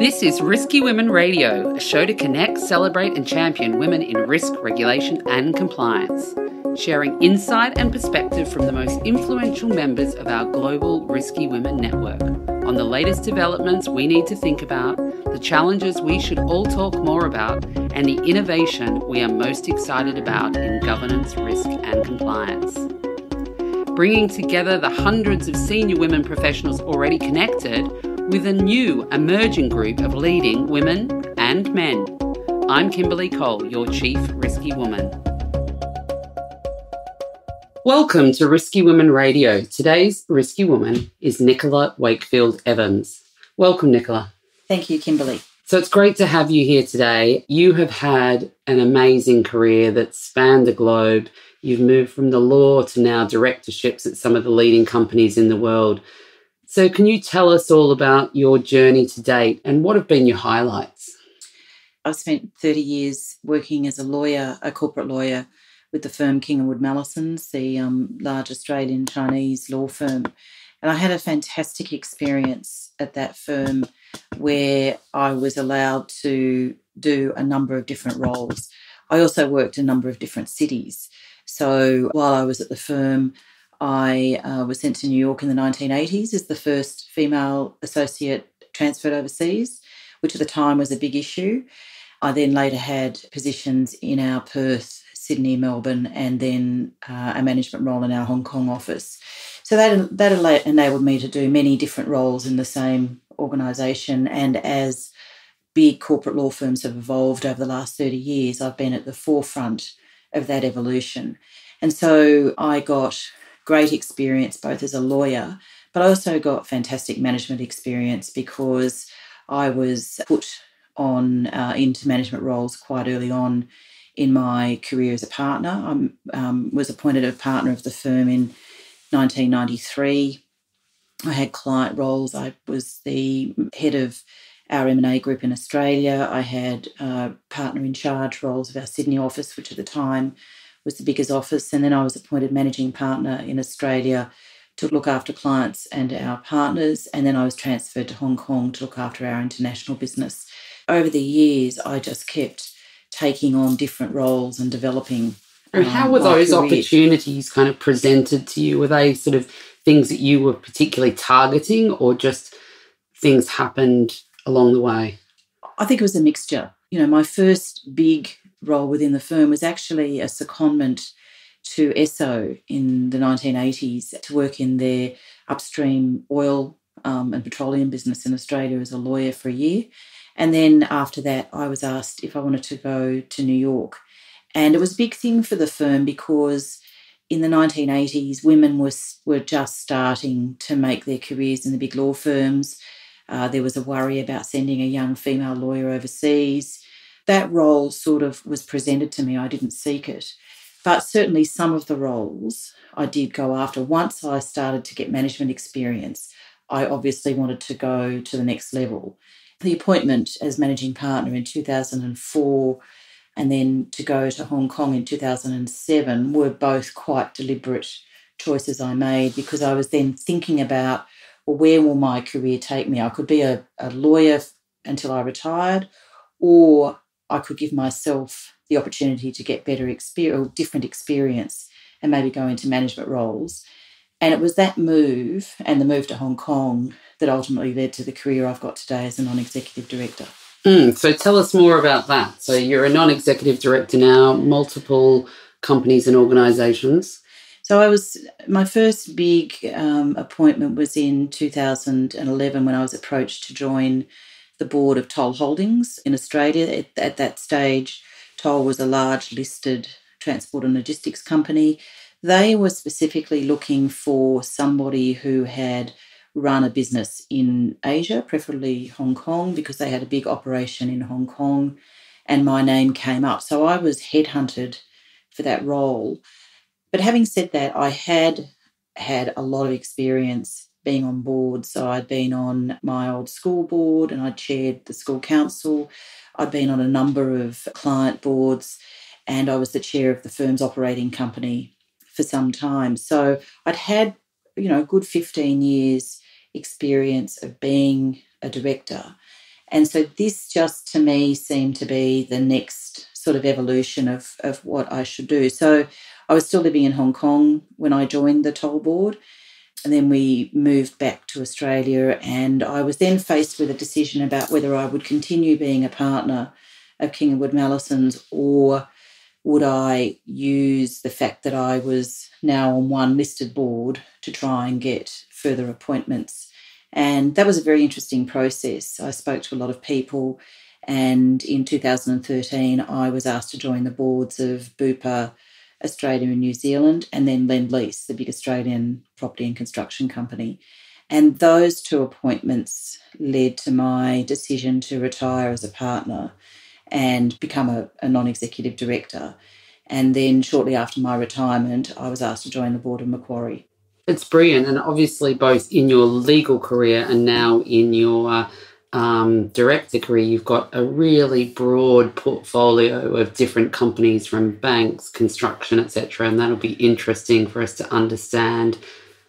This is Risky Women Radio, a show to connect, celebrate, and champion women in risk, regulation, and compliance. Sharing insight and perspective from the most influential members of our global Risky Women network on the latest developments we need to think about, the challenges we should all talk more about, and the innovation we are most excited about in governance, risk, and compliance. Bringing together the hundreds of senior women professionals already connected with a new emerging group of leading women and men. I'm Kimberly Cole, your Chief Risky Woman. Welcome to Risky Women Radio. Today's Risky Woman is Nicola Wakefield Evans. Welcome, Nicola. Thank you, Kimberly. So it's great to have you here today. You have had an amazing career that spanned the globe. You've moved from the law to now directorships at some of the leading companies in the world. So, can you tell us all about your journey to date and what have been your highlights? I've spent 30 years working as a lawyer, a corporate lawyer with the firm King and Wood Mallesons, the um, large Australian Chinese law firm. And I had a fantastic experience at that firm where I was allowed to do a number of different roles. I also worked a number of different cities. So while I was at the firm, I uh, was sent to New York in the 1980s as the first female associate transferred overseas, which at the time was a big issue. I then later had positions in our Perth, Sydney, Melbourne, and then uh, a management role in our Hong Kong office. So that that enabled me to do many different roles in the same organisation. And as big corporate law firms have evolved over the last 30 years, I've been at the forefront of that evolution. And so I got great experience both as a lawyer, but I also got fantastic management experience because I was put on uh, into management roles quite early on in my career as a partner. I um, was appointed a partner of the firm in 1993. I had client roles. I was the head of our M&A group in Australia. I had uh, partner in charge roles of our Sydney office, which at the time was the biggest office. And then I was appointed managing partner in Australia to look after clients and our partners. And then I was transferred to Hong Kong to look after our international business. Over the years, I just kept taking on different roles and developing. And how um, were those career. opportunities kind of presented to you? Were they sort of things that you were particularly targeting or just things happened along the way? I think it was a mixture. You know, my first big role within the firm was actually a secondment to Esso in the 1980s to work in their upstream oil um, and petroleum business in Australia as a lawyer for a year. And then after that, I was asked if I wanted to go to New York. And it was a big thing for the firm because in the 1980s, women was, were just starting to make their careers in the big law firms. Uh, there was a worry about sending a young female lawyer overseas that role sort of was presented to me. I didn't seek it. But certainly some of the roles I did go after. Once I started to get management experience, I obviously wanted to go to the next level. The appointment as managing partner in 2004 and then to go to Hong Kong in 2007 were both quite deliberate choices I made because I was then thinking about well, where will my career take me? I could be a, a lawyer until I retired, or I could give myself the opportunity to get better experience, or different experience, and maybe go into management roles. And it was that move and the move to Hong Kong that ultimately led to the career I've got today as a non executive director. Mm, so tell us more about that. So you're a non executive director now, multiple companies and organisations. So I was my first big um, appointment was in 2011 when I was approached to join the board of Toll Holdings in Australia. At, at that stage, Toll was a large listed transport and logistics company. They were specifically looking for somebody who had run a business in Asia, preferably Hong Kong, because they had a big operation in Hong Kong, and my name came up. So I was headhunted for that role. But having said that, I had had a lot of experience being on board. So I'd been on my old school board and I chaired the school council. I'd been on a number of client boards and I was the chair of the firm's operating company for some time. So I'd had, you know, a good 15 years experience of being a director. And so this just to me seemed to be the next sort of evolution of, of what I should do. So I was still living in Hong Kong when I joined the toll board. And then we moved back to Australia, and I was then faced with a decision about whether I would continue being a partner of King and Wood Mallesons or would I use the fact that I was now on one listed board to try and get further appointments. And that was a very interesting process. I spoke to a lot of people, and in 2013, I was asked to join the boards of Bupa, Australia and New Zealand, and then Lend Lease, the big Australian property and construction company. And those two appointments led to my decision to retire as a partner and become a, a non executive director. And then shortly after my retirement, I was asked to join the board of Macquarie. It's brilliant. And obviously, both in your legal career and now in your um, director career, you've got a really broad portfolio of different companies from banks, construction, etc. And that'll be interesting for us to understand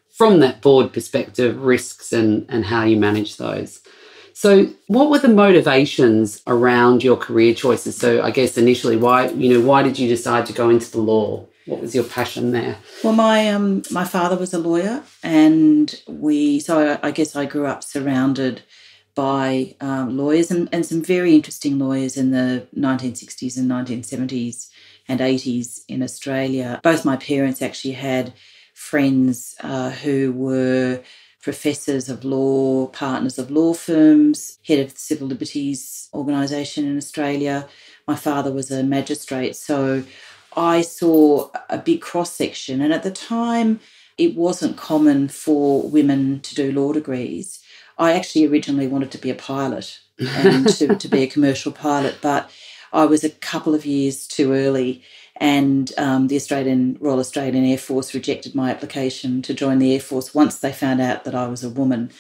from that board perspective risks and, and how you manage those. So, what were the motivations around your career choices? So, I guess initially, why you know why did you decide to go into the law? What was your passion there? Well, my um my father was a lawyer, and we so I, I guess I grew up surrounded by um, lawyers and, and some very interesting lawyers in the 1960s and 1970s and 80s in Australia. Both my parents actually had friends uh, who were professors of law, partners of law firms, head of the Civil Liberties Organisation in Australia. My father was a magistrate, so I saw a big cross section. And at the time, it wasn't common for women to do law degrees. I actually originally wanted to be a pilot and to, to be a commercial pilot, but I was a couple of years too early and um, the Australian Royal Australian Air Force rejected my application to join the Air Force once they found out that I was a woman.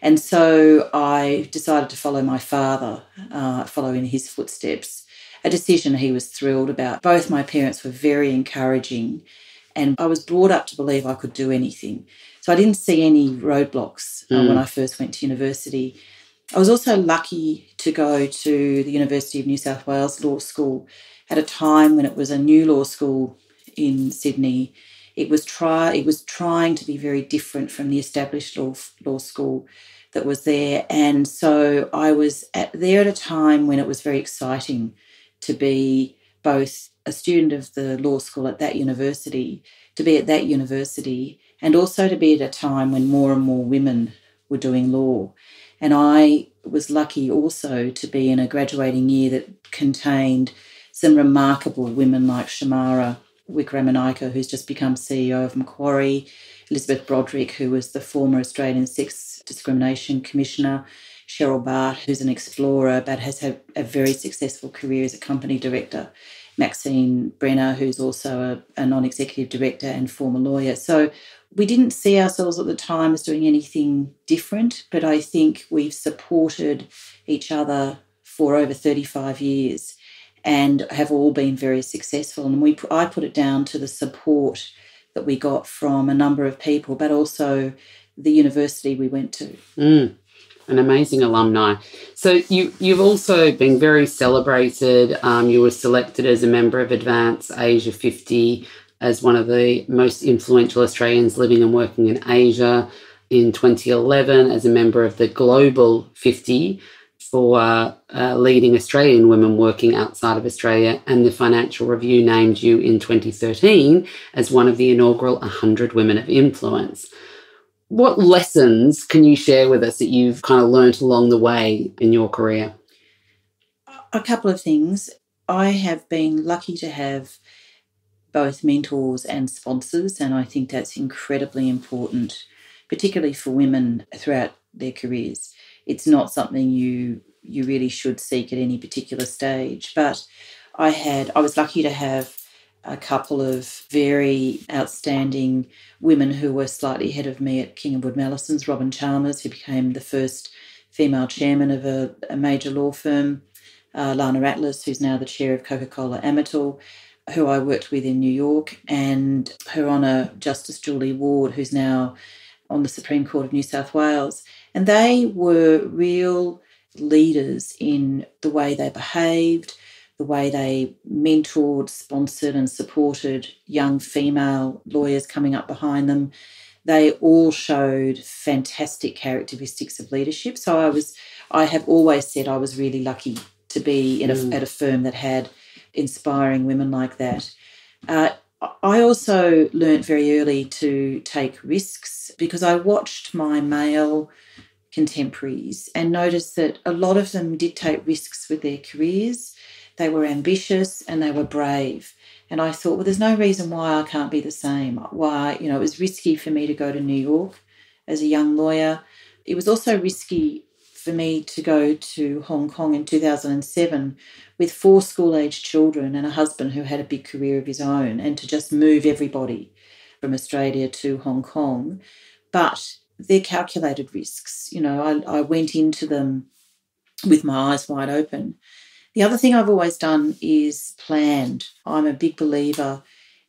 And so I decided to follow my father, uh, follow in his footsteps, a decision he was thrilled about. Both my parents were very encouraging, and I was brought up to believe I could do anything. So I didn't see any roadblocks uh, mm. when I first went to university. I was also lucky to go to the University of New South Wales Law School at a time when it was a new law school in Sydney. It was try it was trying to be very different from the established law law school that was there, and so I was at, there at a time when it was very exciting to be both a student of the law school at that university, to be at that university, and also to be at a time when more and more women were doing law. And I was lucky also to be in a graduating year that contained some remarkable women like Shemara Wikramanayake, who's just become CEO of Macquarie, Elizabeth Broderick, who was the former Australian Sex Discrimination Commissioner, Cheryl Bart, who's an explorer but has had a very successful career as a company director, Maxine Brenner, who's also a, a non executive director and former lawyer. So we didn't see ourselves at the time as doing anything different, but I think we've supported each other for over 35 years and have all been very successful. And we, I put it down to the support that we got from a number of people, but also the university we went to. Mm, an amazing alumni. So you you've also been very celebrated. Um, you were selected as a member of Advance Asia 50 as one of the most influential Australians living and working in Asia in 2011 as a member of the Global 50 for uh, leading Australian women working outside of Australia, and the Financial Review named you in 2013 as one of the inaugural 100 Women of Influence. What lessons can you share with us that you've kind of learnt along the way in your career? A couple of things. I have been lucky to have both mentors and sponsors, and I think that's incredibly important, particularly for women throughout their careers it's not something you you really should seek at any particular stage. But I had I was lucky to have a couple of very outstanding women who were slightly ahead of me at King and Wood Mallesons, Robin Chalmers, who became the first female chairman of a, a major law firm, uh, Ilana Atlas, who's now the chair of Coca Cola Amatil, who I worked with in New York, and Her Honour Justice Julie Ward, who's now on the Supreme Court of New South Wales. And they were real leaders in the way they behaved, the way they mentored, sponsored, and supported young female lawyers coming up behind them. They all showed fantastic characteristics of leadership. So I was, I have always said I was really lucky to be in a, mm. at a firm that had inspiring women like that. Uh, I also learnt very early to take risks because I watched my male contemporaries and noticed that a lot of them did take risks with their careers. They were ambitious and they were brave. And I thought, well, there's no reason why I can't be the same. Why, you know, it was risky for me to go to New York as a young lawyer. It was also risky for me to go to Hong Kong in 2007 with four school age children and a husband who had a big career of his own and to just move everybody from Australia to Hong Kong. But they're calculated risks. You know, I, I went into them with my eyes wide open. The other thing I've always done is planned. I'm a big believer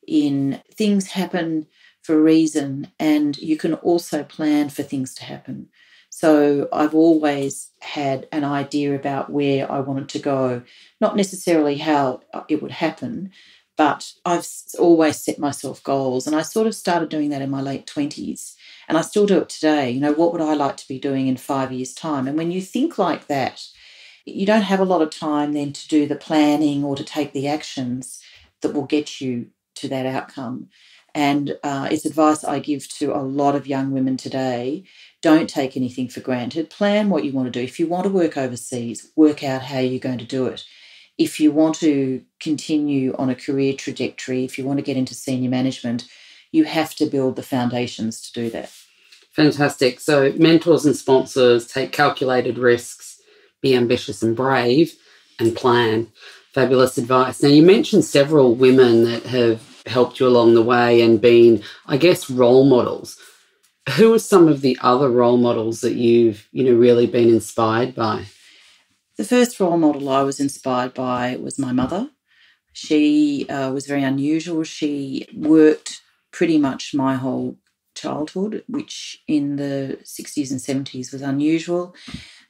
in things happen for a reason, and you can also plan for things to happen. So I've always had an idea about where I wanted to go, not necessarily how it would happen, but I've always set myself goals. And I sort of started doing that in my late 20s. And I still do it today. You know, what would I like to be doing in five years' time? And when you think like that, you don't have a lot of time then to do the planning or to take the actions that will get you to that outcome. And uh, it's advice I give to a lot of young women today. Don't take anything for granted. Plan what you want to do. If you want to work overseas, work out how you're going to do it. If you want to continue on a career trajectory, if you want to get into senior management, you have to build the foundations to do that. Fantastic. So, mentors and sponsors take calculated risks, be ambitious and brave, and plan. Fabulous advice. Now, you mentioned several women that have helped you along the way and been, I guess, role models. Who are some of the other role models that you've, you know, really been inspired by? The first role model I was inspired by was my mother. She uh, was very unusual. She worked pretty much my whole childhood, which in the 60s and 70s was unusual.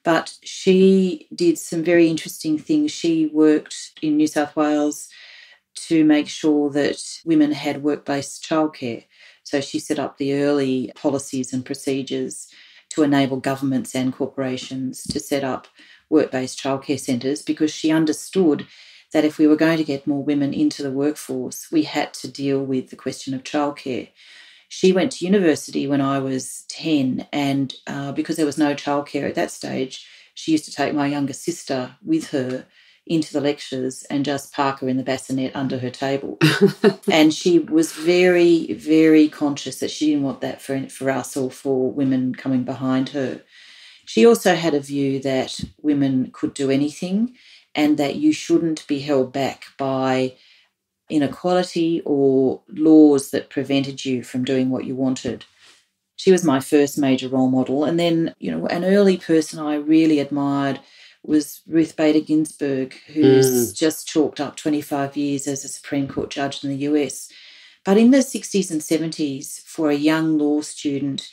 But she did some very interesting things. She worked in New South Wales to make sure that women had work based childcare. So she set up the early policies and procedures to enable governments and corporations to set up work based childcare centres because she understood that if we were going to get more women into the workforce, we had to deal with the question of childcare. She went to university when I was 10, and uh, because there was no childcare at that stage, she used to take my younger sister with her into the lectures and just park her in the bassinet under her table. and she was very, very conscious that she didn't want that for, for us or for women coming behind her. She also had a view that women could do anything and that you shouldn't be held back by inequality or laws that prevented you from doing what you wanted. She was my first major role model. And then, you know, an early person I really admired was Ruth Bader Ginsburg, who's mm. just chalked up 25 years as a Supreme Court judge in the US. But in the 60s and 70s, for a young law student,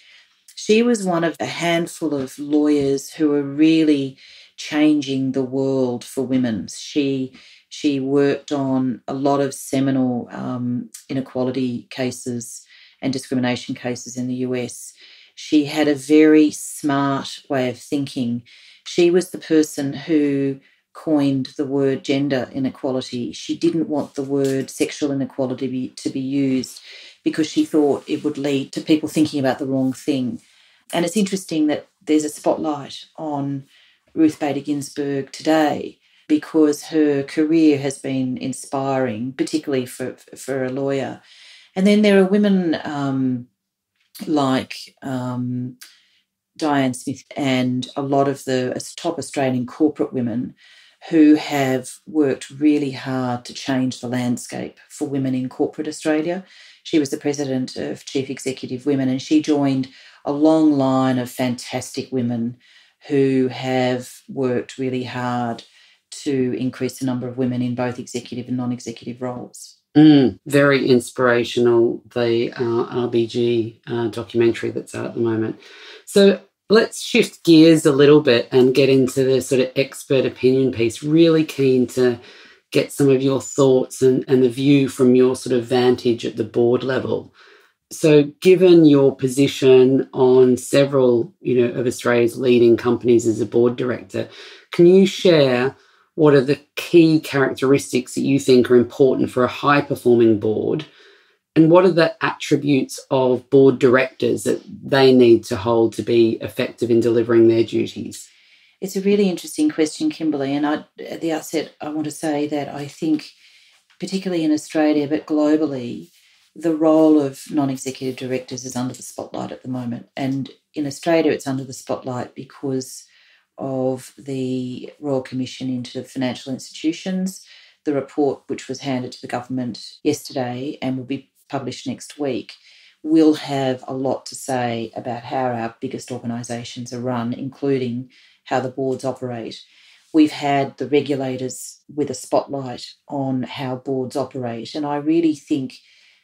she was one of a handful of lawyers who were really changing the world for women. She she worked on a lot of seminal um, inequality cases and discrimination cases in the US. She had a very smart way of thinking. She was the person who coined the word gender inequality. She didn't want the word sexual inequality be, to be used because she thought it would lead to people thinking about the wrong thing. And it's interesting that there's a spotlight on Ruth Bader Ginsburg today because her career has been inspiring, particularly for, for a lawyer. And then there are women um, like um, Diane Smith and a lot of the top Australian corporate women who have worked really hard to change the landscape for women in corporate Australia. She was the president of Chief Executive Women, and she joined a long line of fantastic women who have worked really hard to increase the number of women in both executive and non executive roles. Mm, very inspirational, the uh, RBG uh, documentary that's out at the moment. So, Let's shift gears a little bit and get into the sort of expert opinion piece. Really keen to get some of your thoughts and, and the view from your sort of vantage at the board level. So, given your position on several, you know, of Australia's leading companies as a board director, can you share what are the key characteristics that you think are important for a high performing board? And what are the attributes of board directors that they need to hold to be effective in delivering their duties? It's a really interesting question, Kimberly. And I, at the outset, I want to say that I think, particularly in Australia, but globally, the role of non executive directors is under the spotlight at the moment. And in Australia, it's under the spotlight because of the Royal Commission into Financial Institutions, the report which was handed to the government yesterday and will be published next week. Will have a lot to say about how our biggest organisations are run, including how the boards operate. We've had the regulators with a spotlight on how boards operate, and I really think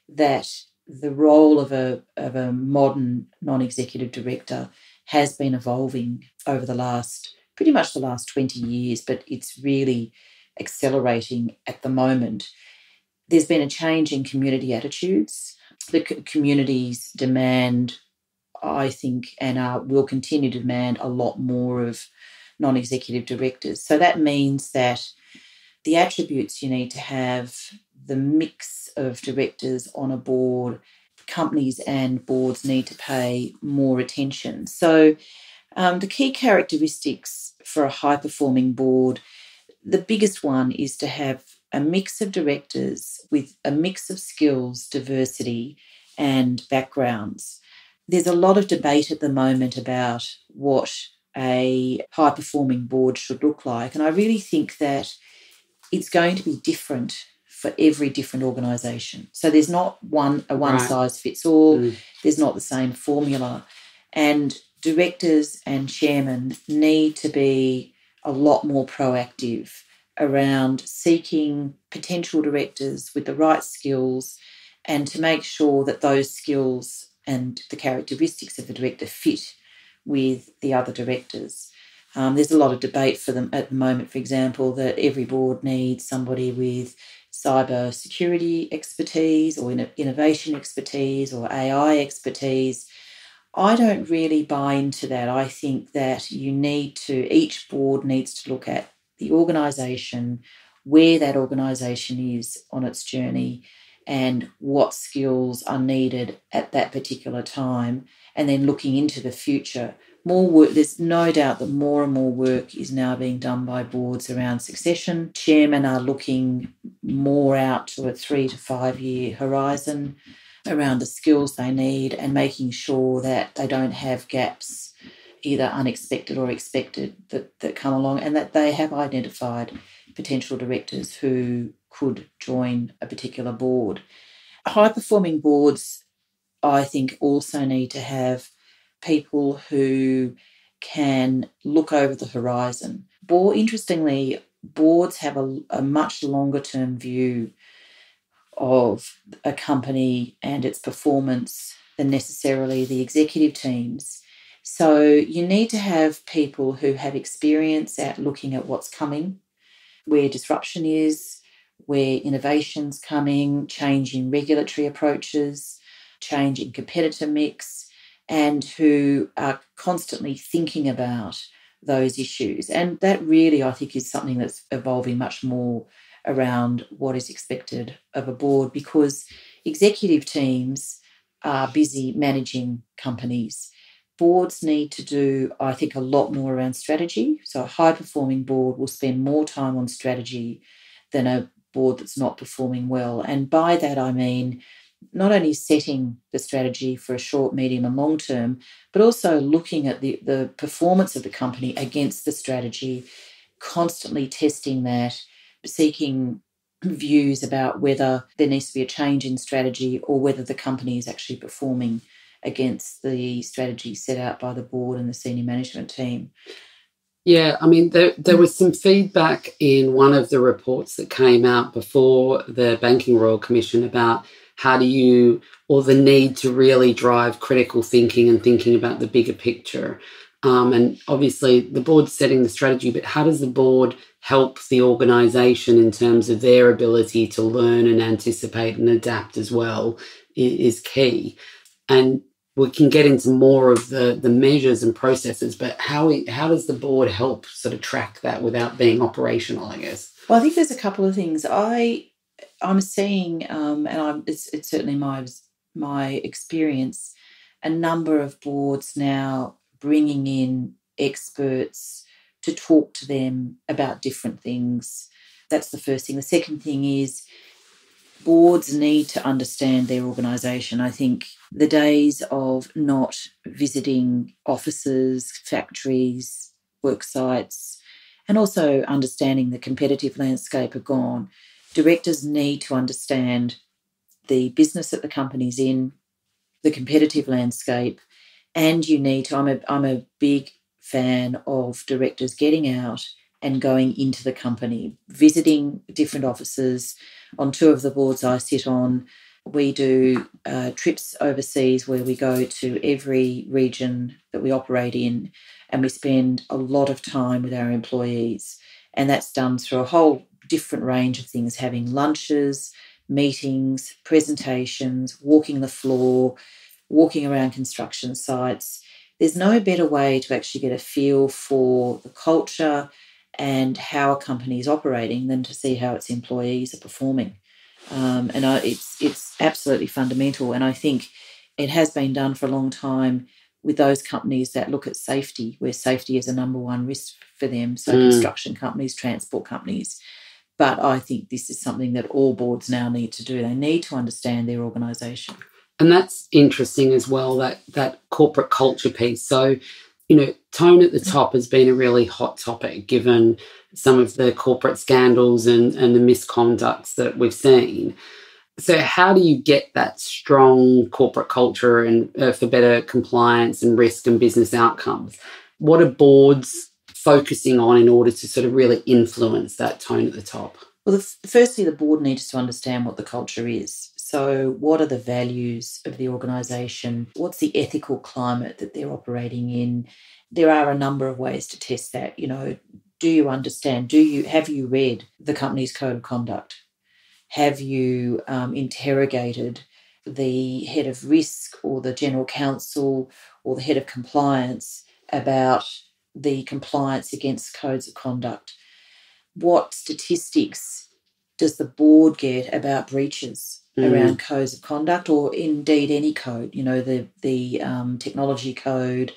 that the role of a, of a modern non executive director has been evolving over the last pretty much the last 20 years, but it's really accelerating at the moment. There's been a change in community attitudes. The communities demand, I think, and are, will continue to demand a lot more of non executive directors. So that means that the attributes you need to have, the mix of directors on a board, companies and boards need to pay more attention. So, um, the key characteristics for a high performing board the biggest one is to have a mix of directors with a mix of skills, diversity, and backgrounds. There's a lot of debate at the moment about what a high performing board should look like. And I really think that it's going to be different for every different organization. So there's not one a one right. size fits all. Mm. There's not the same formula. And directors and chairmen need to be a lot more proactive around seeking potential directors with the right skills and to make sure that those skills and the characteristics of the director fit with the other directors. Um, there's a lot of debate for them at the moment, for example, that every board needs somebody with cyber security expertise or innovation expertise or AI expertise. I don't really buy into that. I think that you need to, each board needs to look at the organisation, where that organisation is on its journey, and what skills are needed at that particular time, and then looking into the future. More work, there's no doubt that more and more work is now being done by boards around succession. Chairmen are looking more out to a three to five year horizon around the skills they need and making sure that they don't have gaps either unexpected or expected that, that come along and that they have identified potential directors who could join a particular board. High performing boards, I think, also need to have people who can look over the horizon. Board, interestingly, boards have a, a much longer term view of a company and its performance than necessarily the executive teams. So you need to have people who have experience at looking at what's coming, where disruption is, where innovation's coming, change in regulatory approaches, change in competitor mix, and who are constantly thinking about those issues. And that really, I think, is something that's evolving much more around what is expected of a board because executive teams are busy managing companies boards need to do, I think, a lot more around strategy. So, a high performing board will spend more time on strategy than a board that's not performing well. And by that, I mean not only setting the strategy for a short, medium, and long term, but also looking at the, the performance of the company against the strategy, constantly testing that, seeking views about whether there needs to be a change in strategy or whether the company is actually performing against the strategy set out by the board and the senior management team. Yeah, I mean, there, there was some feedback in one of the reports that came out before the Banking Royal Commission about how do you, or the need to really drive critical thinking and thinking about the bigger picture. Um, and obviously, the board's setting the strategy, but how does the board help the organisation in terms of their ability to learn and anticipate and adapt as well is, is key. And we can get into more of the the measures and processes, but how how does the board help sort of track that without being operational? I guess. Well, I think there's a couple of things. I I'm seeing, um, and I'm, it's, it's certainly my my experience, a number of boards now bringing in experts to talk to them about different things. That's the first thing. The second thing is boards need to understand their organisation. I think the days of not visiting offices, factories, work sites, and also understanding the competitive landscape are gone. Directors need to understand the business that the company's in, the competitive landscape, and you need to. I'm a, I'm a big fan of directors getting out and going into the company, visiting different offices. On two of the boards I sit on, we do uh, trips overseas where we go to every region that we operate in and we spend a lot of time with our employees. And that's done through a whole different range of things having lunches, meetings, presentations, walking the floor, walking around construction sites. There's no better way to actually get a feel for the culture and how a company is operating than to see how its employees are performing. Um, and I, it's it's absolutely fundamental. And I think it has been done for a long time with those companies that look at safety, where safety is a number one risk for them. So mm. construction companies, transport companies. But I think this is something that all boards now need to do. They need to understand their organisation. And that's interesting as well, that that corporate culture piece. So, you know, tone at the top has been a really hot topic given some of the corporate scandals and, and the misconducts that we've seen. So, how do you get that strong corporate culture and uh, for better compliance and risk and business outcomes? What are boards focusing on in order to sort of really influence that tone at the top? Well, the, firstly, the board needs to understand what the culture is. So, what are the values of the organisation? What's the ethical climate that they're operating in? There are a number of ways to test that. You know, do you understand? Do you have you read the company's code of conduct? Have you um, interrogated the head of risk or the general counsel or the head of compliance about the compliance against codes of conduct? What statistics does the board get about breaches mm. around codes of conduct or indeed any code? You know, the, the um, technology code,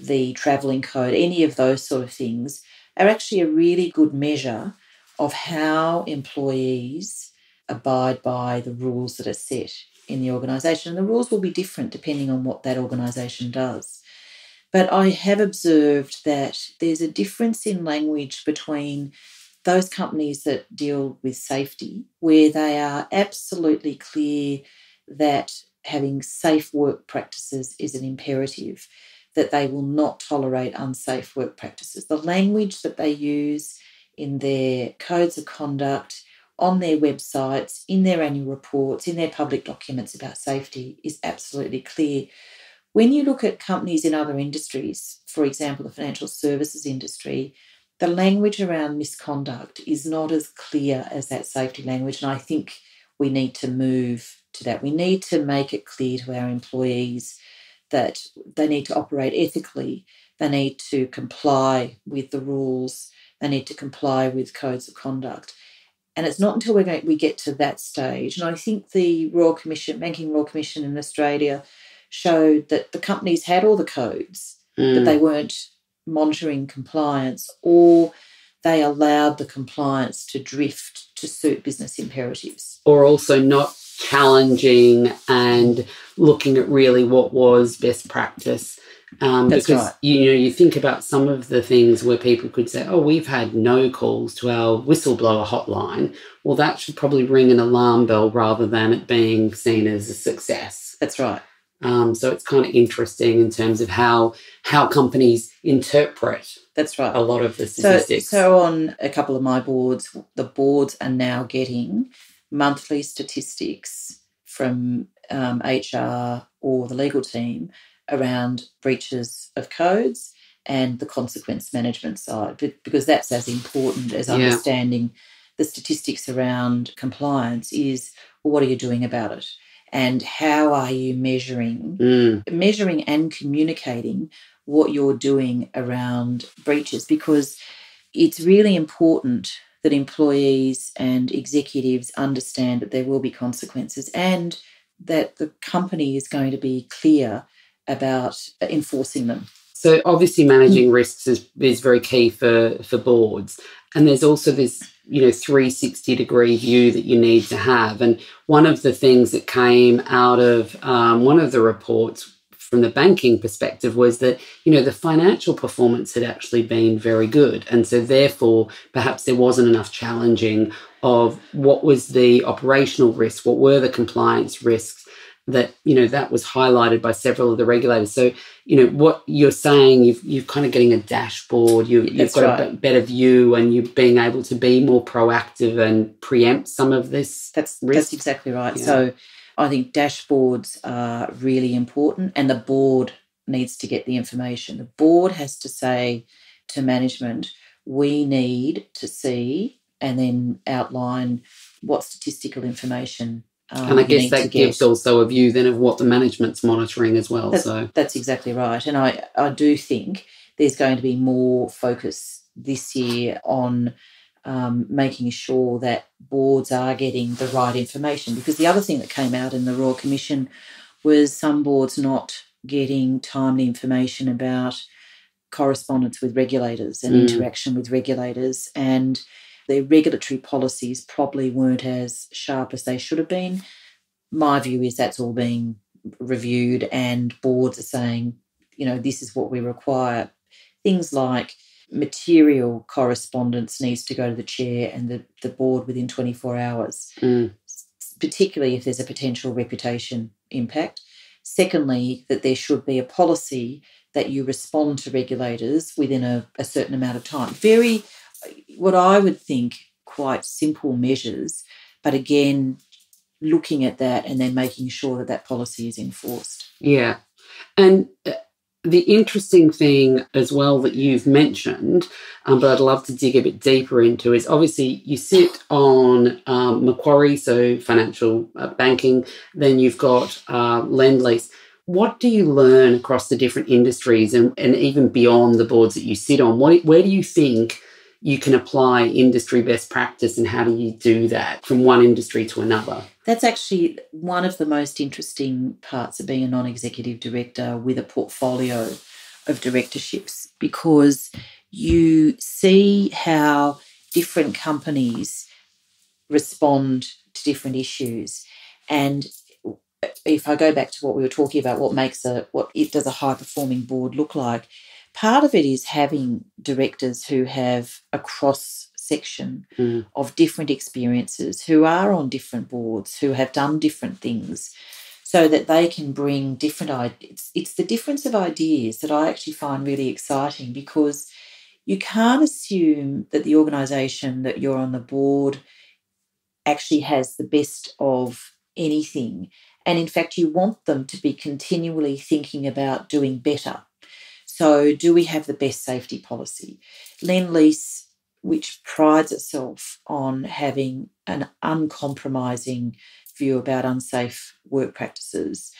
the travelling code, any of those sort of things are actually a really good measure of how employees abide by the rules that are set in the organisation. And the rules will be different depending on what that organisation does. But I have observed that there's a difference in language between those companies that deal with safety, where they are absolutely clear that having safe work practices is an imperative, that they will not tolerate unsafe work practices. The language that they use in their codes of conduct, on their websites, in their annual reports, in their public documents about safety is absolutely clear. When you look at companies in other industries, for example, the financial services industry, the language around misconduct is not as clear as that safety language. And I think we need to move to that. We need to make it clear to our employees that they need to operate ethically, they need to comply with the rules, they need to comply with codes of conduct. And it's not until we going, we get to that stage. And I think the Royal Commission, Banking Royal Commission in Australia, showed that the companies had all the codes, mm. but they weren't monitoring compliance or they allowed the compliance to drift to suit business imperatives. Or also not challenging and looking at really what was best practice. Um, That's because right. you know you think about some of the things where people could say, "Oh, we've had no calls to our whistleblower hotline." Well, that should probably ring an alarm bell rather than it being seen as a success. That's right. Um, so it's kind of interesting in terms of how how companies interpret. That's right. A lot of the statistics. So, so on a couple of my boards, the boards are now getting monthly statistics from um, HR or the legal team around breaches of codes and the consequence management side, because that's as important as Yeah. understanding the statistics around compliance is well, what are you doing about it? And how are you measuring Mm. measuring and communicating what you're doing around breaches because it's really important that employees and executives understand that there will be consequences and that the company is going to be clear about enforcing them. So obviously managing risks is, is very key for, for boards. And there's also this, you know, 360 degree view that you need to have. And one of the things that came out of um, one of the reports from the banking perspective was that, you know, the financial performance had actually been very good. And so therefore, perhaps there wasn't enough challenging of what was the operational risk, what were the compliance risks that, you know, that was highlighted by several of the regulators. So you know what you're saying you've you're kind of getting a dashboard you, you've got a right. b- better view and you're being able to be more proactive and preempt some of this That's Risk. that's exactly right. Yeah. So I think dashboards are really important and the board needs to get the information. The board has to say to management, we need to see and then outline what statistical information um, and i guess that get. gives also a view then of what the management's monitoring as well That's, so that's exactly right. And I, I do think there's going to be more focus this year on um, making sure that boards are getting the right information. Because the other thing that came out in the Royal Commission was some boards not getting timely information about correspondence with regulators and Mm. interaction with regulators. And their regulatory policies probably weren't as sharp as they should have been. My view is that's all being reviewed and boards are saying, you know, this is what we require. Things like material correspondence needs to go to the chair and the, the board within 24 hours, mm, particularly if there's a potential reputation impact. Secondly, that there should be a policy that you respond to regulators within a, a certain amount of time. Very, what I would think, quite simple measures, but again, looking at that and then making sure that that policy is enforced. yeah and uh, the interesting thing as well that you've mentioned, um, but I'd love to dig a bit deeper into, is obviously you sit on um, Macquarie, so financial uh, banking, then you've got uh, Lend Lease. What do you learn across the different industries and, and even beyond the boards that you sit on? What, where do you think you can apply industry best practice and how do you do that from one industry to another? That's actually one of the most interesting parts of being a non executive director with a portfolio of directorships because you see how different companies respond to different issues. And if I go back to what we were talking about, what makes a what it does a high performing board look like, part of it is having directors who have a cross section Mm. of different experiences, who are on different boards, who have done different things, so that they can bring different ideas. It's the difference of ideas that I actually find really exciting because you can't assume that the organisation that you're on the board actually has the best of anything. And in fact, you want them to be continually thinking about doing better. So, do we have the best safety policy? Lend Lease, which prides itself on having an uncompromising view about unsafe work practices,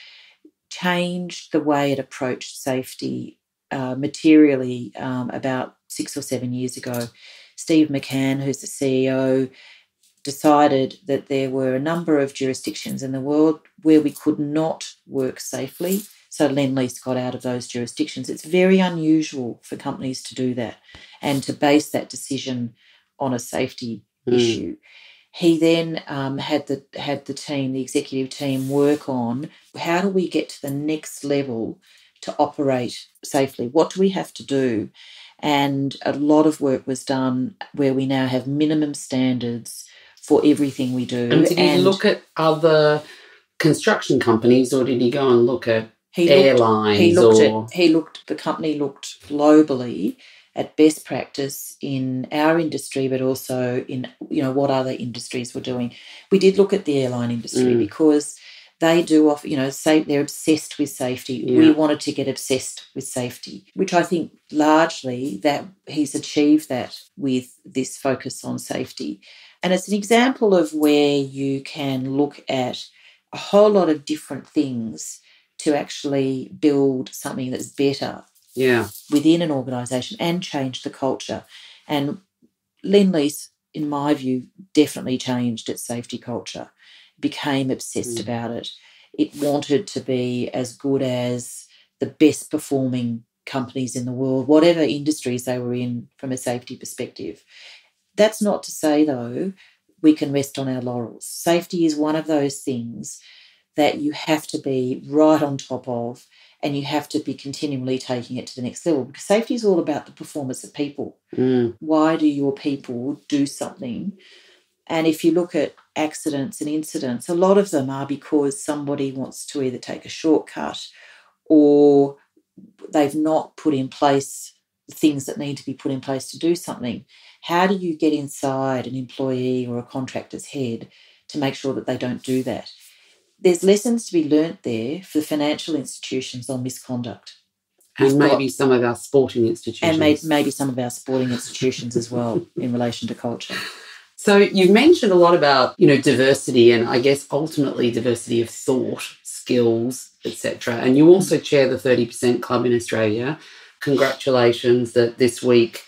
changed the way it approached safety uh, materially um, about six or seven years ago. Steve McCann, who's the CEO, decided that there were a number of jurisdictions in the world where we could not work safely. So Lend Lease got out of those jurisdictions. It's very unusual for companies to do that and to base that decision on a safety Mm. issue. He then um, had the had the team, the executive team, work on how do we get to the next level to operate safely. What do we have to do? And a lot of work was done where we now have minimum standards for everything we do. And did he look at other construction companies or did he go and look at he looked, airlines he looked or at he looked the company looked globally at best practice in our industry but also in you know what other industries were doing we did look at the airline industry Mm. because they do offer, you know, say they're obsessed with safety. Yeah. We wanted to get obsessed with safety, which I think largely that he's achieved that with this focus on safety. And it's an example of where you can look at a whole lot of different things to actually build something that's better Yeah. within an organisation and change the culture. And Lendlease, in my view, definitely changed its safety culture, became obsessed Mm. about it. It wanted to be as good as the best performing companies in the world, whatever industries they were in from a safety perspective. That's not to say, though, we can rest on our laurels. Safety is one of those things that you have to be right on top of and you have to be continually taking it to the next level because safety is all about the performance of people. Mm. Why do your people do something? And if you look at accidents and incidents, a lot of them are because somebody wants to either take a shortcut or they've not put in place things that need to be put in place to do something. How do you get inside an employee or a contractor's head to make sure that they don't do that? There's lessons to be learnt there for financial institutions on misconduct. And We've got- maybe some of our sporting institutions. and may, maybe some of our sporting institutions as well in relation to culture. So you've mentioned a lot about, you know, diversity and I guess ultimately diversity of thought, skills, etc. And you also chair the 30% club in Australia. Congratulations that this week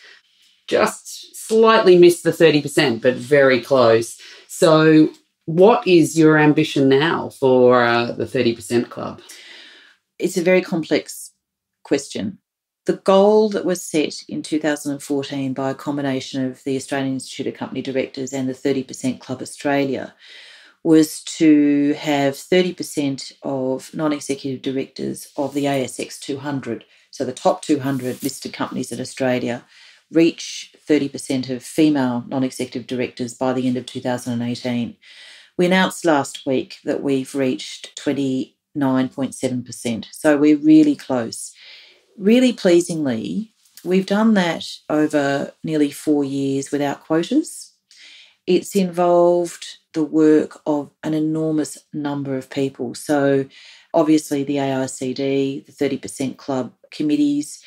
just slightly missed the 30%, but very close. So what is your ambition now for uh, the 30% club? It's a very complex question. The goal that was set in 2014 by a combination of the Australian Institute of Company Directors and the 30% Club Australia was to have 30% of non executive directors of the ASX 200, so the top 200 listed companies in Australia, reach 30% of female non executive directors by the end of 2018. We announced last week that we've reached 29.7%, so we're really close. Really pleasingly, we've done that over nearly four years without quotas. It's involved the work of an enormous number of people. So, obviously, the AICD, the 30% Club committees,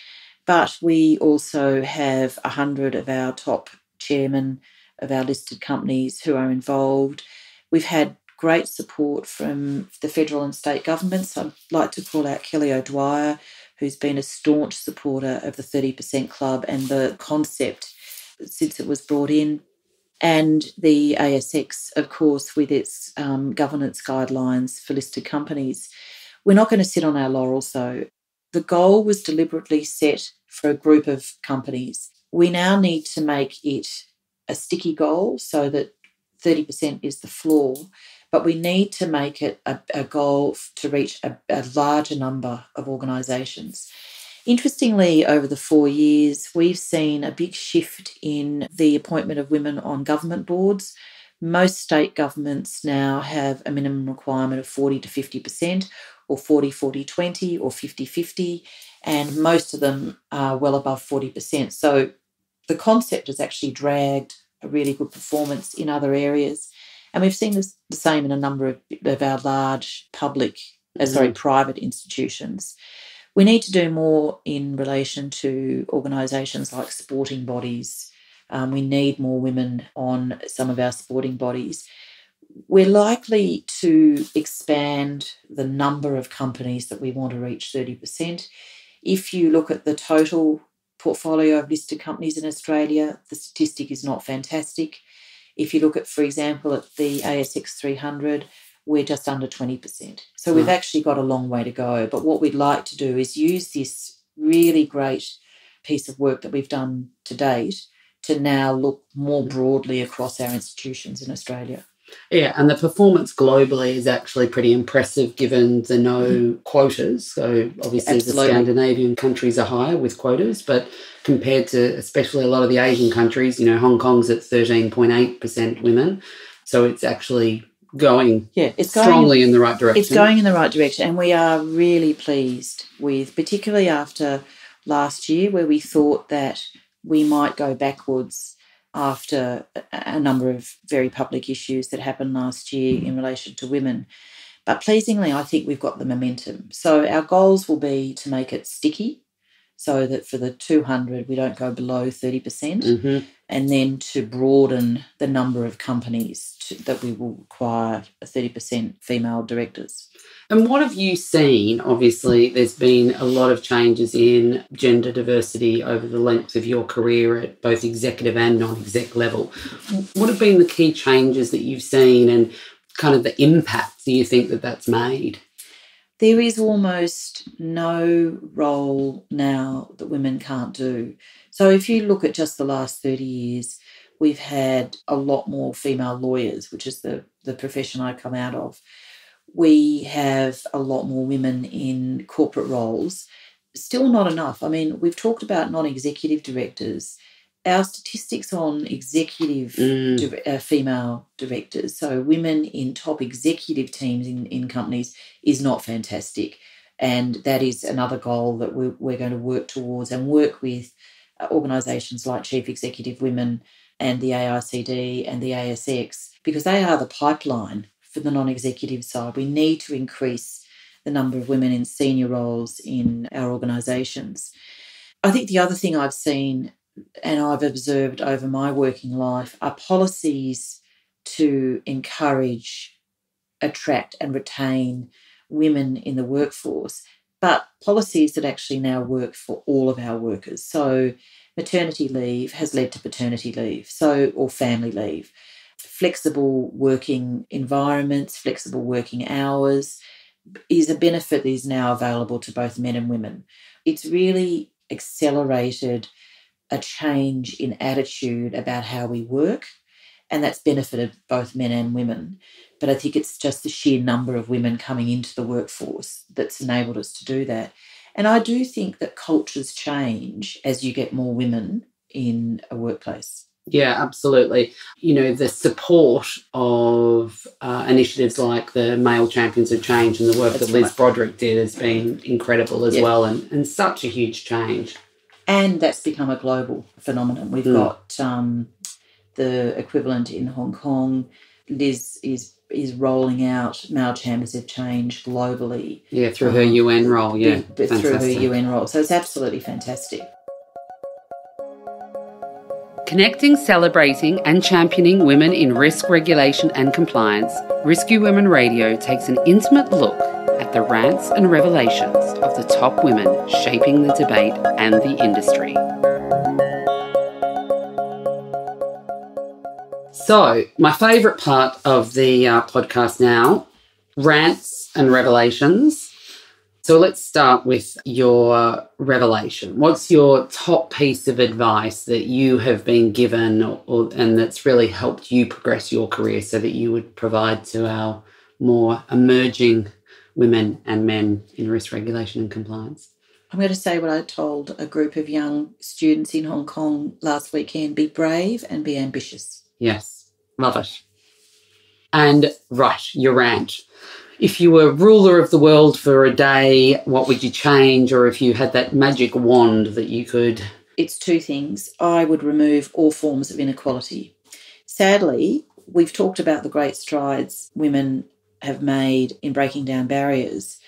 but we also have 100 of our top chairmen of our listed companies who are involved. We've had great support from the federal and state governments. I'd like to call out Kelly O'Dwyer, who's been a staunch supporter of the 30% Club and the concept since it was brought in. And the ASX, of course, with its um, governance guidelines for listed companies. We're not going to sit on our laurels, though. The goal was deliberately set for a group of companies. We now need to make it a sticky goal so that 30% is the floor, but we need to make it a, a goal to reach a, a larger number of organisations. Interestingly, over the four years, we've seen a big shift in the appointment of women on government boards. Most state governments now have a minimum requirement of 40 to 50%, or 40 40 20, or 50 50, and most of them are well above 40%. So the concept has actually dragged a really good performance in other areas. And we've seen this, the same in a number of, of our large public, uh, sorry, private institutions. We need to do more in relation to organisations like sporting bodies. Um, we need more women on some of our sporting bodies. We're likely to expand the number of companies that we want to reach 30%. If you look at the total portfolio of listed companies in Australia, the statistic is not fantastic. If you look at, for example, at the ASX 300, we're just under 20%. So we've Right. actually got a long way to go. But what we'd like to do is use this really great piece of work that we've done to date to now look more broadly across our institutions in Australia. Yeah, and the performance globally is actually pretty impressive given the no mm-hmm. quotas. So obviously the Scandinavian countries are higher with quotas, but compared to especially a lot of the Asian countries, you know, Hong Kong's at 13.8% women. So it's actually going Yeah, it's going strongly in the right direction. It's going in the right direction, and we are really pleased with, particularly after last year, where we thought that we might go backwards after a- number of very public issues that happened last year in relation to women. But pleasingly, I think we've got the momentum. So our goals will be to make it sticky so that for the 200 we don't go below 30%. percent Mm-hmm. and then to broaden the number of companies to, that we will require 30% female directors. And what have you seen? Obviously, there's been a lot of changes in gender diversity over the length of your career at both executive and non exec level. What have been the key changes that you've seen and kind of the impact do you think that that's made? There is almost no role now that women can't do. So if you look at just the last 30 years, we've had a lot more female lawyers, which is the, the profession I come out of. We have a lot more women in corporate roles. Still not enough. I mean, we've talked about non executive directors. Our statistics on executive Mm. dir- uh, female directors, so women in top executive teams in, in companies, is not fantastic. And that is another goal that we're, we're going to work towards and work with uh, organisations like Chief Executive Women and the AICD and the ASX because they are the pipeline for the non executive side. We need to increase the number of women in senior roles in our organisations. I think the other thing I've seen and I've observed over my working life are policies to encourage, attract, and retain women in the workforce, but policies that actually now work for all of our workers. So, maternity leave has led to paternity leave, so or family leave, flexible working environments, flexible working hours is a benefit that is now available to both men and women. It's really accelerated a change in attitude about how we work, and that's benefited both men and women. But I think it's just the sheer number of women coming into the workforce that's enabled us to do that. And I do think that cultures change as you get more women in a workplace. Yeah, absolutely. You know, the support of uh, initiatives like the Male Champions of Change and the work That's that Liz right. Broderick did has been incredible as Yeah. well and, and such a huge change. And that's become a global phenomenon. We've Mm. got um, the equivalent in Hong Kong. Liz is is rolling out male champions of change globally Yeah, through her Um, UN role. Yeah, be- but through her. UN role. So it's absolutely fantastic. Connecting, celebrating, and championing women in risk regulation and compliance, Risky Women Radio takes an intimate look at the rants and revelations of the top women shaping the debate and the industry. So, my favourite part of the uh, podcast now rants and revelations. So let's start with your revelation. What's your top piece of advice that you have been given or, or, and that's really helped you progress your career so that you would provide to our more emerging women and men in risk regulation and compliance? I'm going to say what I told a group of young students in Hong Kong last weekend be brave and be ambitious. Yes, love it. And right, your rant. If you were ruler of the world for a day, what would you change? Or if you had that magic wand that you could. It's two things. I would remove all forms of inequality. Sadly, we've talked about the great strides women have made in breaking down barriers,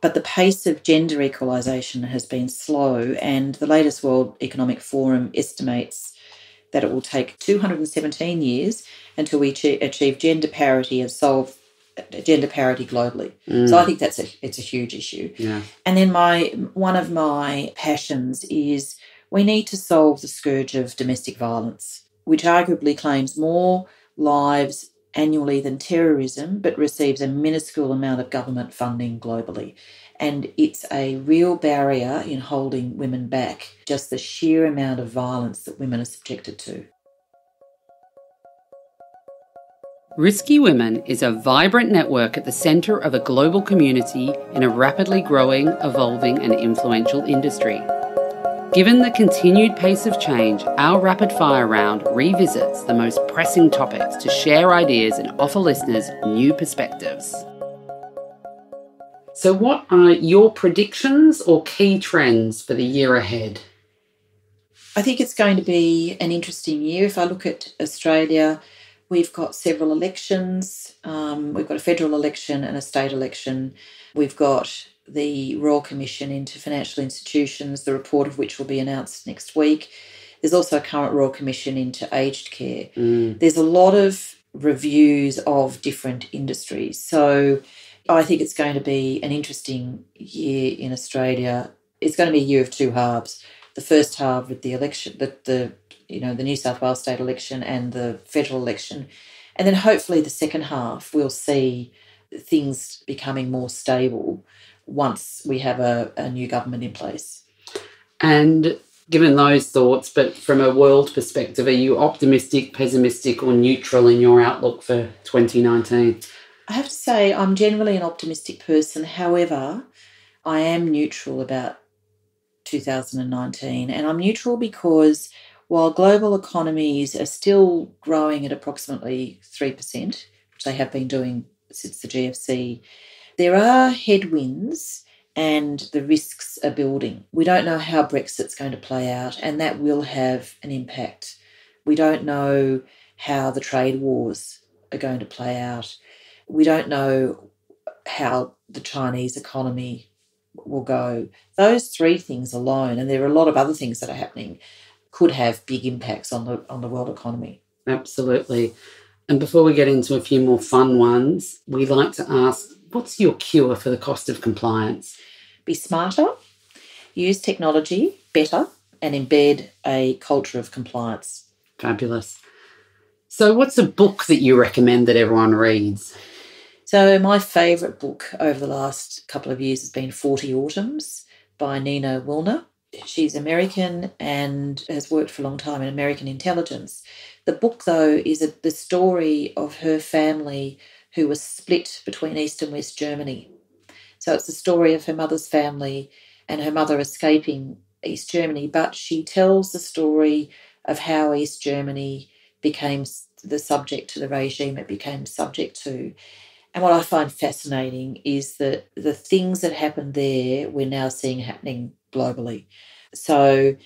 but the pace of gender equalisation has been slow, and the latest World Economic Forum estimates that it will take 217 years until we achieve gender parity and solve gender parity globally. Mm. So I think that's a it's a huge issue. Yeah. And then my one of my passions is we need to solve the scourge of domestic violence, which arguably claims more lives annually than terrorism, but receives a minuscule amount of government funding globally. And it's a real barrier in holding women back, just the sheer amount of violence that women are subjected to. Risky Women is a vibrant network at the centre of a global community in a rapidly growing, evolving, and influential industry. Given the continued pace of change, our rapid fire round revisits the most pressing topics to share ideas and offer listeners new perspectives. So, what are your predictions or key trends for the year ahead? I think it's going to be an interesting year. If I look at Australia, We've got several elections. Um, we've got a federal election and a state election. We've got the Royal Commission into Financial Institutions, the report of which will be announced next week. There's also a current Royal Commission into aged care. Mm. There's a lot of reviews of different industries. So I think it's going to be an interesting year in Australia. It's going to be a year of two halves. The first half with the election, the, the you know the New South Wales state election and the federal election, and then hopefully the second half we'll see things becoming more stable once we have a, a new government in place. And given those thoughts, but from a world perspective, are you optimistic, pessimistic, or neutral in your outlook for 2019? I have to say, I'm generally an optimistic person. However, I am neutral about 2019. And I'm neutral because while global economies are still growing at approximately 3%, which they have been doing since the GFC, there are headwinds and the risks are building. We don't know how Brexit's going to play out, and that will have an impact. We don't know how the trade wars are going to play out. We don't know how the Chinese economy will go. Those three things alone, and there are a lot of other things that are happening, could have big impacts on the on the world economy. Absolutely. And before we get into a few more fun ones, we like to ask what's your cure for the cost of compliance? Be smarter, use technology better, and embed a culture of compliance. Fabulous. So, what's a book that you recommend that everyone reads? So, my favourite book over the last couple of years has been 40 Autumns by Nina Willner. She's American and has worked for a long time in American intelligence. The book, though, is a, the story of her family who was split between East and West Germany. So it's the story of her mother's family and her mother escaping East Germany, but she tells the story of how East Germany became the subject to the regime it became subject to. And what I find fascinating is that the things that happened there, we're now seeing happening globally. So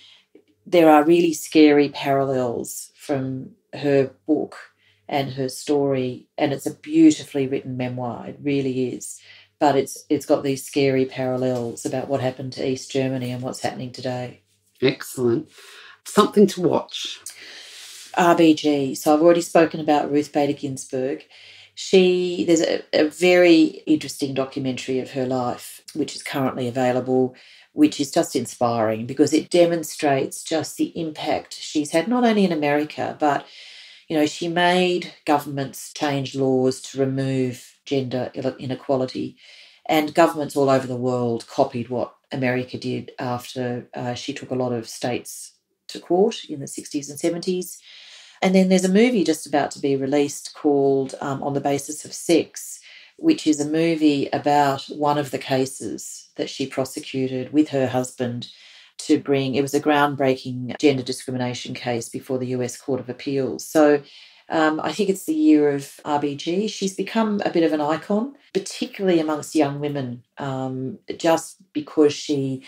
there are really scary parallels from her book and her story, and it's a beautifully written memoir. It really is. But it's it's got these scary parallels about what happened to East Germany and what's happening today. Excellent. Something to watch. RBG. So I've already spoken about Ruth Bader Ginsburg. She there's a, a very interesting documentary of her life, which is currently available which is just inspiring because it demonstrates just the impact she's had not only in America, but you know, she made governments change laws to remove gender inequality, and governments all over the world copied what America did after uh, she took a lot of states to court in the 60s and 70s. And then there's a movie just about to be released called um, On the Basis of Sex, which is a movie about one of the cases that she prosecuted with her husband to bring it was a groundbreaking gender discrimination case before the US Court of Appeals. So um, I think it's the year of RBG. She's become a bit of an icon, particularly amongst young women, um, just because she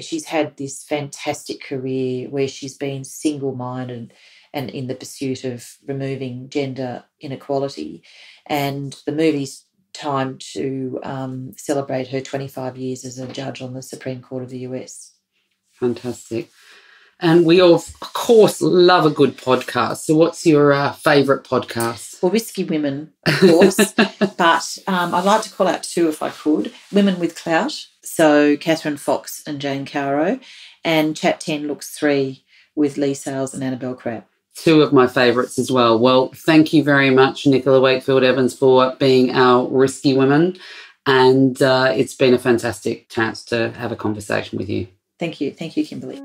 she's had this fantastic career where she's been single minded and in the pursuit of removing gender inequality. And the movie's time to um, celebrate her 25 years as a judge on the Supreme Court of the US. Fantastic. And we all, of course, love a good podcast. So, what's your uh, favourite podcast? Well, Risky Women, of course. but um, I'd like to call out two if I could Women with Clout. So, Catherine Fox and Jane Caro. And Chat 10 Looks 3 with Leigh Sales and Annabel Crabb. Two of my favourites as well. Well, thank you very much, Nicola Wakefield Evans, for being our Risky Women. And uh, it's been a fantastic chance to have a conversation with you. Thank you. Thank you, Kimberly.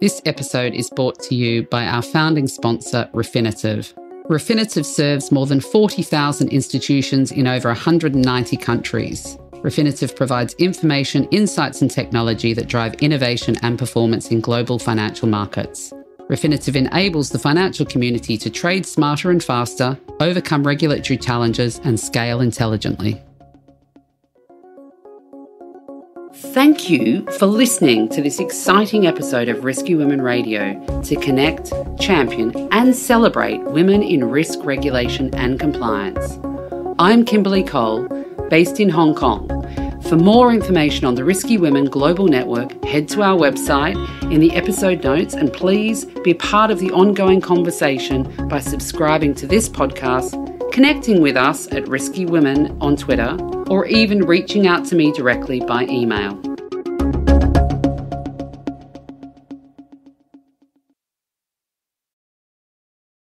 This episode is brought to you by our founding sponsor, Refinitiv. Refinitiv serves more than 40,000 institutions in over 190 countries. Refinitiv provides information, insights, and technology that drive innovation and performance in global financial markets. Refinitiv enables the financial community to trade smarter and faster, overcome regulatory challenges, and scale intelligently. Thank you for listening to this exciting episode of Risky Women Radio to connect, champion, and celebrate women in risk regulation and compliance. I'm Kimberly Cole, based in Hong Kong. For more information on the Risky Women Global Network, head to our website in the episode notes and please be part of the ongoing conversation by subscribing to this podcast, connecting with us at Risky Women on Twitter, or even reaching out to me directly by email.